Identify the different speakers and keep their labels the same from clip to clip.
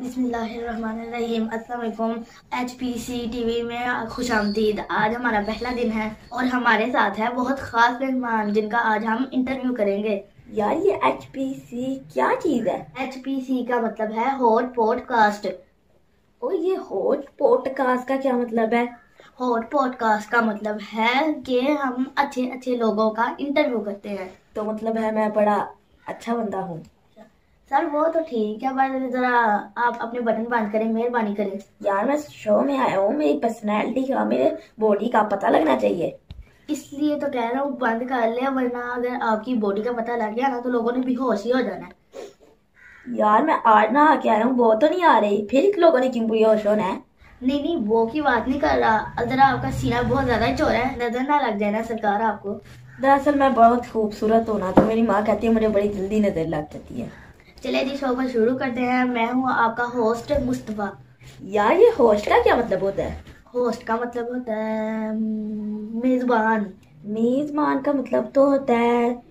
Speaker 1: बिस्मिल्लाहिर्रहमानिर्रहीम। अस्सलाम H P C T V में खुश आमदीद। आज हमारा पहला दिन है और हमारे साथ है बहुत ख़ास मेहमान जिनका आज हम इंटरव्यू करेंगे।
Speaker 2: यार ये एच पी सी क्या चीज़ है?
Speaker 1: एच पी सी का मतलब है हॉट पॉडकास्ट।
Speaker 2: और ये हॉट पॉडकास्ट का क्या मतलब है?
Speaker 1: हॉट पॉडकास्ट का मतलब है कि हम अच्छे अच्छे लोगों का इंटरव्यू करते हैं।
Speaker 2: तो मतलब है मैं बड़ा अच्छा बंदा हूँ।
Speaker 1: सर वो तो ठीक है पर जरा आप अपने बटन बंद करें मेहरबानी करें।
Speaker 2: यार मैं शो में आया हूँ मेरी पर्सनैलिटी का मेरे बॉडी का पता लगना चाहिए।
Speaker 1: इसलिए तो कह रहा हूँ बंद कर ले वरना अगर आपकी बॉडी का पता लग गया ना तो लोगों ने बेहोश ही हो जाना है।
Speaker 2: यार मैं आज ना आके आया हूँ वो तो नहीं आ रही। फिर लोगों ने क्यों बेहोश होना है?
Speaker 1: नहीं नहीं वो की बात नहीं कर रहा। जरा आपका सीना बहुत ज़्यादा चौड़ा है नज़र ना लग जाए ना सरकार आपको।
Speaker 2: दरअसल मैं बहुत खूबसूरत हूँ ना तो मेरी माँ कहती है मुझे बड़ी जल्दी नज़र लग जाती है।
Speaker 1: चलिए जी शो को शुरू करते हैं। मैं हूँ आपका होस्ट मुस्तफ़ा।
Speaker 2: यार ये होस्ट का क्या मतलब होता है?
Speaker 1: होस्ट का मतलब होता है मेजबान।
Speaker 2: मेजबान का मतलब तो होता है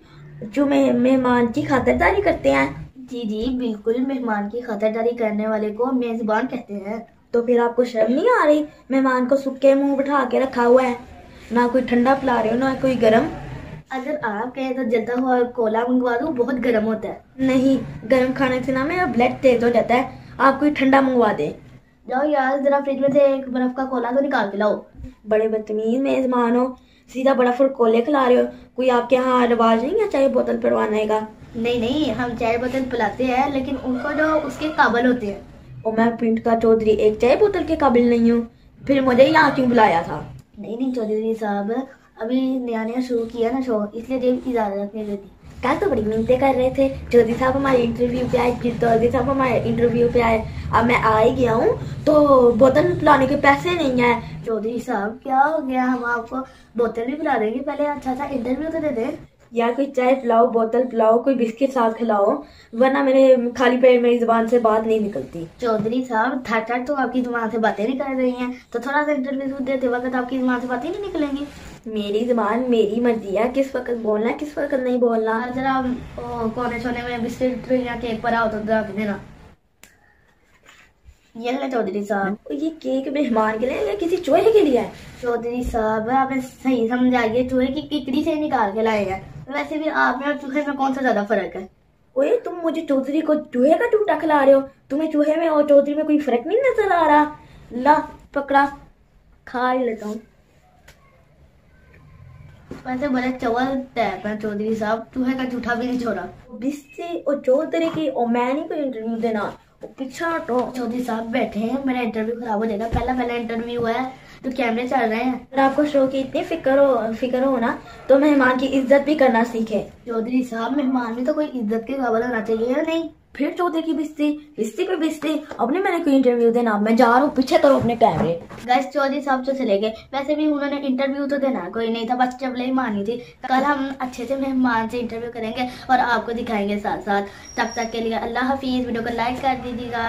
Speaker 2: जो मेहमान की खातिरदारी करते हैं।
Speaker 1: जी जी बिल्कुल मेहमान की खातिरदारी करने वाले को मेजबान कहते हैं।
Speaker 2: तो फिर आपको शर्म नहीं आ रही? मेहमान को सूखे मुँह बिठा के रखा हुआ है। ना कोई ठंडा पिला रहे हो ना कोई गर्म।
Speaker 1: अगर आप कहें तो जलता हुआ कोला मंगवा दो बहुत गर्म होता है।
Speaker 2: नहीं गर्म खाने से ना मेरा ब्लड तेज हो जाता है। आप कोई ठंडा मंगवा दे।
Speaker 1: जाओ यार जरा फ्रिज में से एक बर्फ़ का कोला तो निकाल के लाओ।
Speaker 2: बड़े बदतमीज मेजमान हो। सीधा बड़ा फुल कोले खिला रहे हो। कोई आपके यहाँ रिवाज नहीं है चाहे बोतल परवाने का?
Speaker 1: नहीं नहीं हम चाय बोतल पिलाते हैं लेकिन उनको जो उसके काबल होते हैं।
Speaker 2: और मैं पिंड का चौधरी एक चाय बोतल के काबिल नहीं हूँ। फिर मुझे यहाँ क्यों बुलाया था?
Speaker 1: नहीं नहीं चौधरी साहब अभी नया नया शुरू किया ना शो इसलिए देव इजाज़त नहीं देती
Speaker 2: कल तो बड़ी मिलते कर रहे थे चौधरी साहब हमारे इंटरव्यू पे आए फिर चौधरी साहब हमारे इंटरव्यू पे आए। अब मैं आ ही गया हूँ तो बोतल पिलाने के पैसे नहीं है।
Speaker 1: चौधरी साहब, क्या हो गया? हम आपको बोतल भी पिला देंगे, पहले अच्छा सा इंटरव्यू तो दे दें।
Speaker 2: यार कोई चाय पिलाओ बोतल पिलाओ कोई बिस्किट साथ खिलाओ वरना मेरे खाली पेट मेरी ज़ुबान से बात नहीं निकलती।
Speaker 1: चौधरी साहब थर थर तो आपकी ज़ुबान से बातें नहीं कर रही हैं। तो थोड़ा सा इंटरव्यू देते वक्त आपकी ज़ुबान से बातें नहीं निकलेंगी।
Speaker 2: मेरी जबान मेरी मर्ज़ी है किस वक्त बोलना है किस वक्त नहीं बोलना।
Speaker 1: और जरा कोने छोने में बिस्किट या केक पर आओ तो देना। ये ले चौधरी साहब।
Speaker 2: ये केक मेहमान के लिए या किसी चूहे के लिए? है
Speaker 1: चौधरी साहब आपने सही समझाइए चूहे की किकड़ी से निकाल के लाए हैं। वैसे भी आप में और चूहे में कौन सा ज़्यादा फ़र्क है?
Speaker 2: ओए तुम मुझे चौधरी को चूहे का टूटा खिला रहे हो। तुम्हें चूहे में और चौधरी में कोई फ़र्क नहीं नज़र आ रहा? ला पकड़ा। खा ही लेता हूँ।
Speaker 1: वैसे बड़े चवल है चौधरी साहब। चूहे का झूठा भी नहीं छोड़ा।
Speaker 2: बिस्सी और चौधरी की और मैं नहीं कोई इंटरव्यू देना। पीछा हटो
Speaker 1: चौधरी साहब बैठे हैं। मेरा इंटरव्यू खराब हो जाएगा। पहला पहला इंटरव्यू है। तो कैमरे चल रहे हैं।
Speaker 2: अगर आपको शो की इतनी फ़िक्र हो फ़िक्र हो ना तो मेहमान की इज़्ज़त भी करना सीखे।
Speaker 1: चौधरी साहब मेहमान भी तो कोई इज़्ज़त के काबिल होना चाहिए या नहीं?
Speaker 2: फिर चौधरी की बिस्ती बिस्ती पे बिस्ती। अपने मैंने कोई इंटरव्यू देना मैं जा रहा हूँ पीछे करो अपने कैमरे।
Speaker 1: गैस चौधरी साहब तो चले गए। वैसे भी उन्होंने इंटरव्यू तो देना कोई नहीं था बस चबले ही मानी थी। कल हम अच्छे से मेहमान से इंटरव्यू करेंगे और आपको दिखाएँगे साथ साथ तब तक के लिए अल्लाह हाफिज। वीडियो को लाइक कर दीजिएगा।